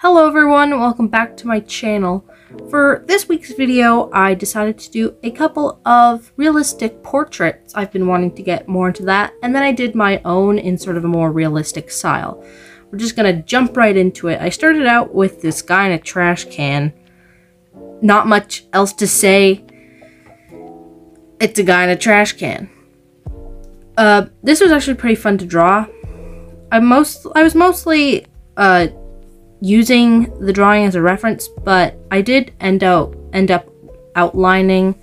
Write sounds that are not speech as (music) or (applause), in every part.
Hello everyone, welcome back to my channel. For this week's video, I decided to do a couple of realistic portraits. I've been wanting to get more into that, and then I did my own in sort of a more realistic style. We're just gonna jump right into it. I started out with this guy in a trash can. Not much else to say. It's a guy in a trash can. Uh, this was actually pretty fun to draw. I most I was mostly uh using the drawing as a reference, but I did end up end up outlining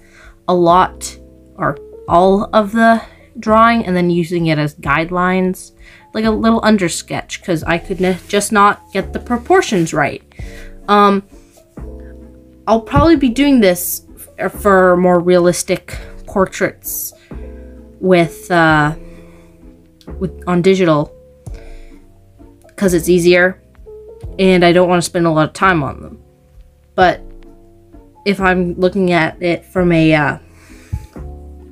a lot or all of the drawing and then using it as guidelines, like a little under sketch, because I could just not get the proportions right. Um, I'll probably be doing this for more realistic portraits with uh, with on digital because it's easier and I don't want to spend a lot of time on them. But if I'm looking at it from a uh,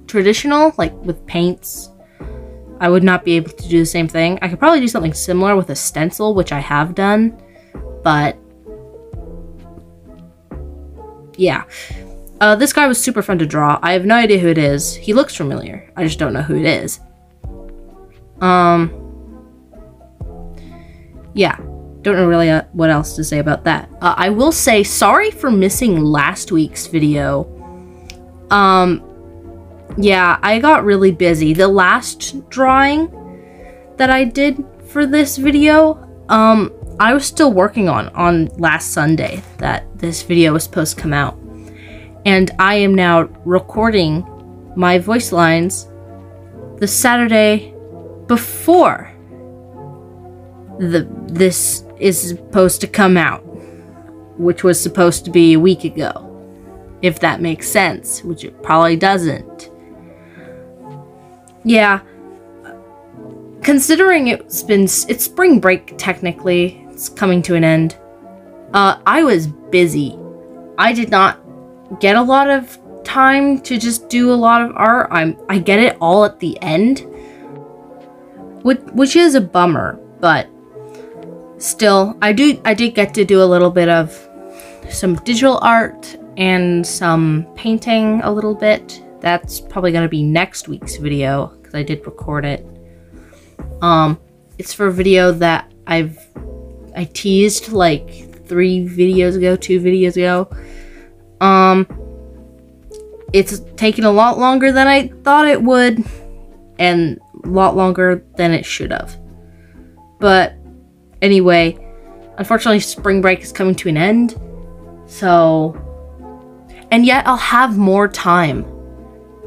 traditional, like with paints, I would not be able to do the same thing. I could probably do something similar with a stencil, which I have done, but yeah. Uh, this guy was super fun to draw. I have no idea who it is. He looks familiar. I just don't know who it is. Um, yeah. Don't know really uh, what else to say about that. Uh, I will say sorry for missing last week's video. Um, yeah, I got really busy. The last drawing that I did for this video, um, I was still working on on last Sunday that this video was supposed to come out. And I am now recording my voice lines the Saturday before the this is supposed to come out, which was supposed to be a week ago. If that makes sense, which it probably doesn't. Yeah. Considering it's been it's spring break technically, it's coming to an end. Uh I was busy. I did not get a lot of time to just do a lot of art. I'm I get it all at the end. Which which is a bummer, but still, I do I did get to do a little bit of some digital art and some painting a little bit. That's probably going to be next week's video because I did record it. Um, it's for a video that I've I teased like three videos ago, two videos ago. Um, it's taken a lot longer than I thought it would, and a lot longer than it should have. But Anyway, unfortunately, spring break is coming to an end. So, and yet I'll have more time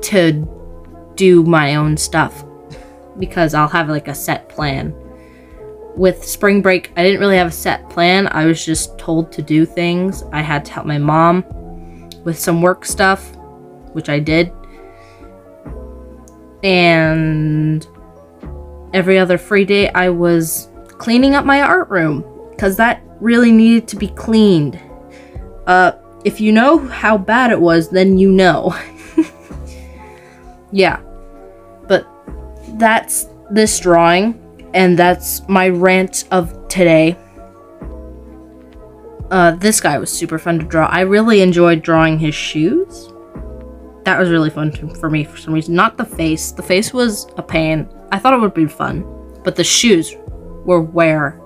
to do my own stuff because I'll have like a set plan. With spring break, I didn't really have a set plan. I was just told to do things. I had to help my mom with some work stuff, which I did. And every other free day, I was cleaning up my art room because that really needed to be cleaned. Uh, if you know how bad it was, then you know. (laughs) yeah. But that's this drawing, and that's my rant of today. Uh, this guy was super fun to draw. I really enjoyed drawing his shoes. That was really fun to, for me for some reason. Not the face. The face was a pain. I thought it would be fun. But the shoes were where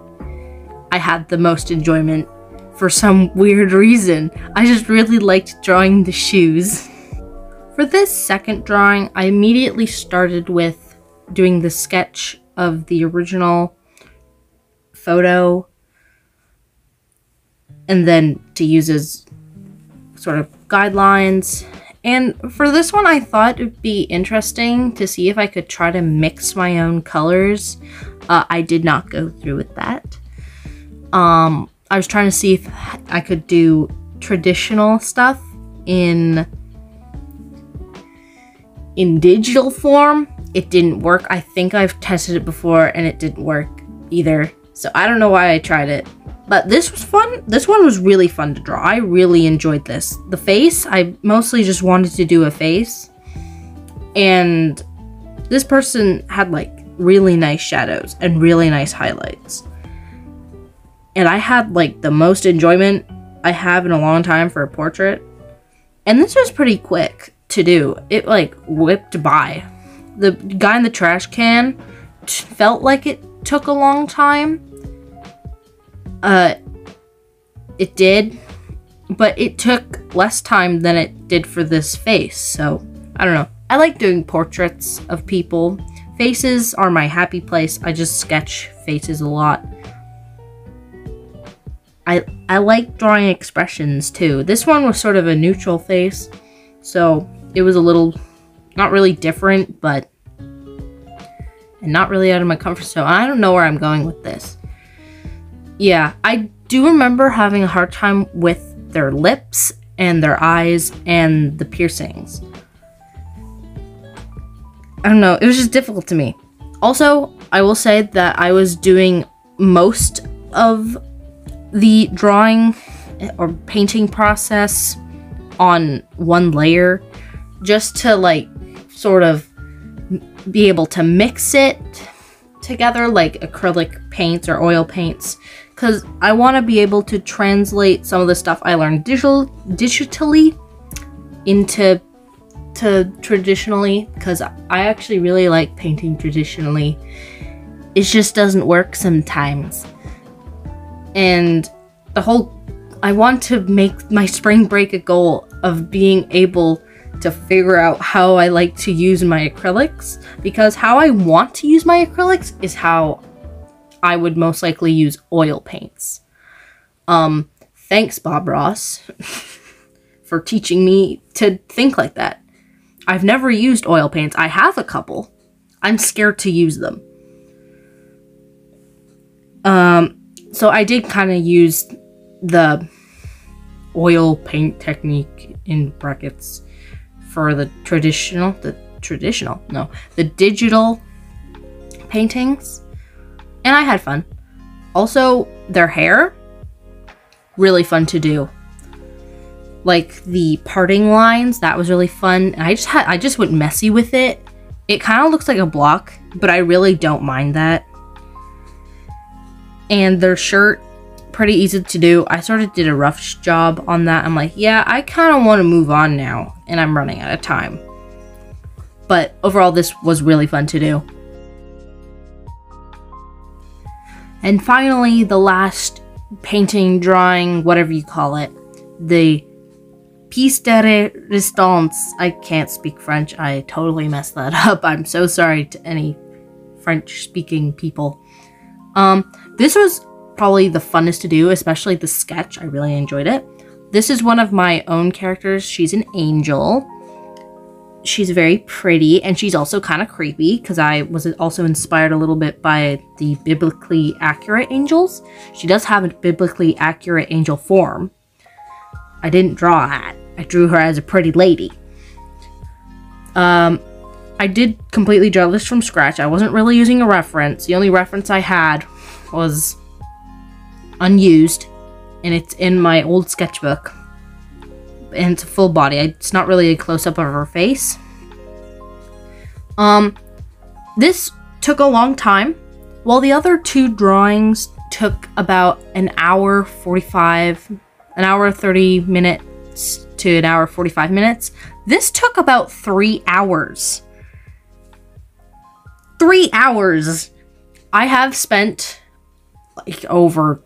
I had the most enjoyment for some weird reason. I just really liked drawing the shoes. For this second drawing, I immediately started with doing the sketch of the original photo and then to use as sort of guidelines. And for this one, I thought it'd be interesting to see if I could try to mix my own colors. Uh, I did not go through with that. Um, I was trying to see if I could do traditional stuff in in digital form. It didn't work. I think I've tested it before and it didn't work either. So I don't know why I tried it. But this was fun. This one was really fun to draw. I really enjoyed this. The face, I mostly just wanted to do a face. And this person had like really nice shadows and really nice highlights. and I had like the most enjoyment I have in a long time for a portrait. And this was pretty quick to do. It like whipped by. The guy in the trash can felt like it took a long time. Uh, it did, but it took less time than it did for this face. So I don't know. I like doing portraits of people. Faces are my happy place. I just sketch faces a lot. I I like drawing expressions too. This one was sort of a neutral face, so it was a little not really different, but and not really out of my comfort zone. I don't know where I'm going with this. Yeah, I do remember having a hard time with their lips and their eyes and the piercings. I don't know, it was just difficult to me. Also, I will say that I was doing most of the drawing or painting process on one layer just to like sort of be able to mix it together like acrylic paints or oil paints because I want to be able to translate some of the stuff I learned digital digitally into to traditionally because I actually really like painting traditionally. It just doesn't work sometimes. And the whole I want to make my spring break a goal of being able to figure out how I like to use my acrylics because how I want to use my acrylics is how I would most likely use oil paints. Um, thanks, Bob Ross, (laughs) for teaching me to think like that. I've never used oil paints. I have a couple. I'm scared to use them. Um, so I did kind of use the oil paint technique in brackets for the traditional, the traditional, no, the digital paintings. And I had fun. Also, their hair, really fun to do. Like the parting lines, that was really fun. And I just had, I just went messy with it. It kind of looks like a block, but I really don't mind that. And their shirt, pretty easy to do. I sort of did a rough job on that. I'm like, yeah, I kind of want to move on now, and I'm running out of time. But overall, this was really fun to do. And finally, the last painting, drawing, whatever you call it, the piece de resistance. I can't speak French. I totally messed that (laughs) up. I'm so sorry to any French speaking people. Um, this was probably the funnest to do, especially the sketch. I really enjoyed it. This is one of my own characters. She's an angel. She's very pretty and she's also kind of creepy because I was also inspired a little bit by the biblically accurate angels. She does have a biblically accurate angel form. I didn't draw that. I drew her as a pretty lady. Um, I did completely draw this from scratch. I wasn't really using a reference. The only reference I had was unused, and it's in my old sketchbook. And it's a full body. It's not really a close-up of her face. Um, this took a long time. While the other two drawings took about an hour 45, an hour 30 minutes to an hour 45 minutes, this took about three hours. Three hours! I have spent like over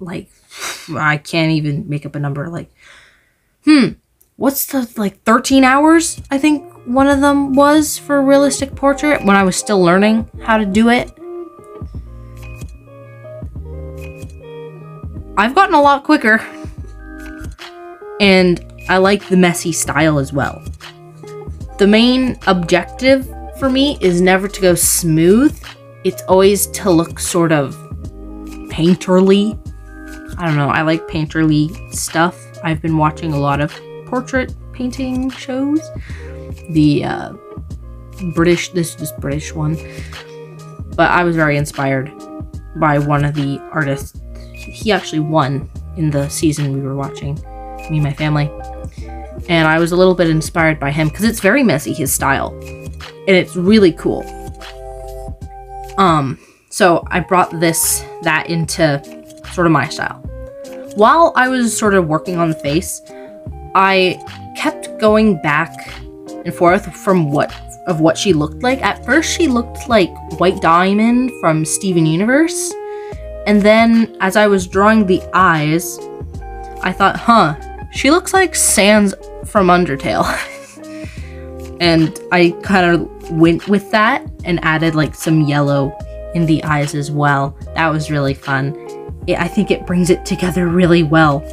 like I can't even make up a number like hmm what's the like 13 hours I think one of them was for realistic portrait when I was still learning how to do it I've gotten a lot quicker and I like the messy style as well the main objective for me is never to go smooth it's always to look sort of painterly. I don't know, I like painterly stuff. I've been watching a lot of portrait painting shows. The uh, British, this is British one. But I was very inspired by one of the artists. He actually won in the season we were watching, me and my family. And I was a little bit inspired by him because it's very messy, his style. And it's really cool. Um, so I brought this, that into sort of my style. While I was sort of working on the face, I kept going back and forth from what of what she looked like. At first, she looked like White Diamond from Steven Universe. And then as I was drawing the eyes, I thought, huh, she looks like Sans from Undertale. (laughs) and I kind of went with that and added like some yellow in the eyes as well. That was really fun. It, I think it brings it together really well.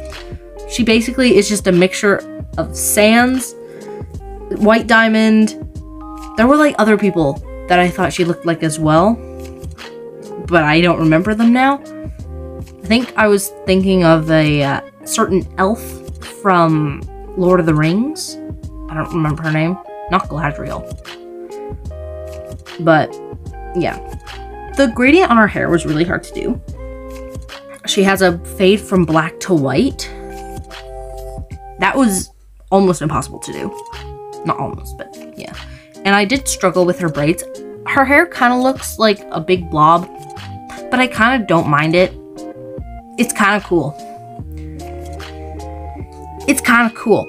She basically is just a mixture of Sans, White Diamond. There were like other people that I thought she looked like as well, but I don't remember them now. I think I was thinking of a uh, certain elf from Lord of the Rings. I don't remember her name. Not Galadriel. But, yeah. The gradient on her hair was really hard to do. She has a fade from black to white. That was almost impossible to do. Not almost, but yeah. And I did struggle with her braids. Her hair kind of looks like a big blob, but I kind of don't mind it. It's kind of cool. It's kind of cool.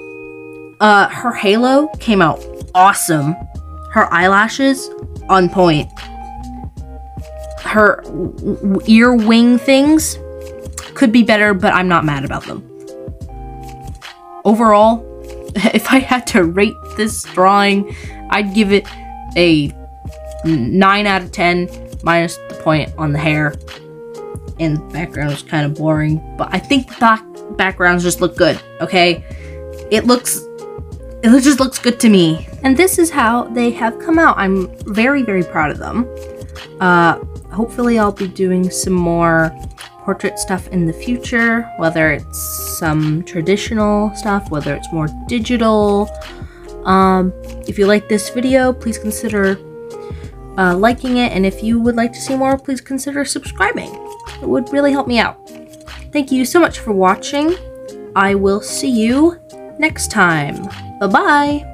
Uh, her halo came out awesome. Her eyelashes on point. Her ear wing things could be better, but I'm not mad about them. Overall, (laughs) if I had to rate this drawing, I'd give it a 9 out of 10 minus the point on the hair and the background is kind of boring but i think the back backgrounds just look good okay? It looks it just looks good to me. And this is how they have come out. I'm very very proud of them. Uh hopefully i'll be doing some more portrait stuff in the future whether it's some traditional stuff whether it's more digital. Um if you like this video please consider uh, liking it. And if you would like to see more please consider subscribing. It would really help me out thank you so much for watching. I will see you next time. Bye bye